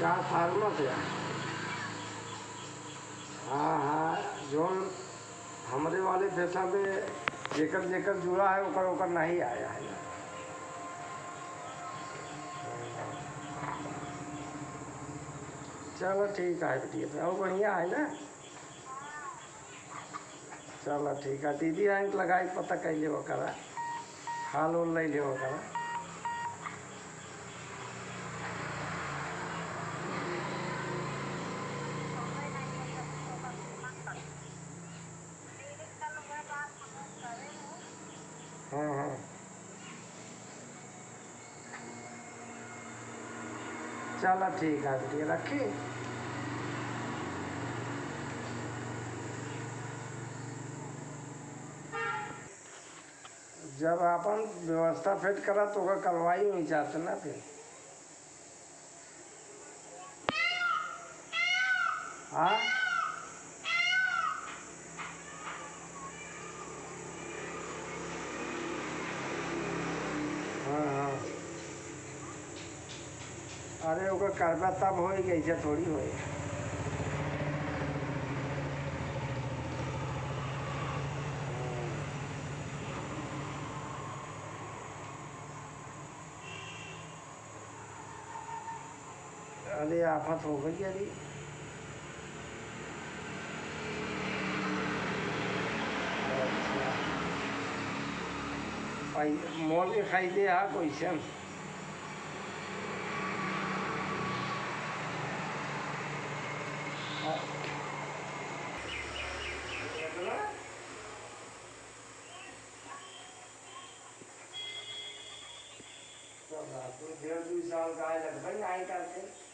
हाँ हाँ हमरे वाले पैसा में जेकर जेकर जुड़ा है, ओकर ओकर नहीं आया है। चलो ठीक है बेटिया तो और बढ़िया है ना? चलो ठीक है, दीदी आई लगाई पता कैले ओकरा हाल उल ले ले ओकरा हाँ चलो ठीक है बेटिया रखी। जब अपन व्यवस्था फिट करा तो ओकर करवाई नहीं चाहते ना फिर। हाँ? अरे ओकर करबा तब होई ऐसे थोड़ी होई। अरे आफत हो गई अरे अच्छा। मोल के खाई दे हा क्वेश्चन डेढ़ दो साल का लगभग आई करते।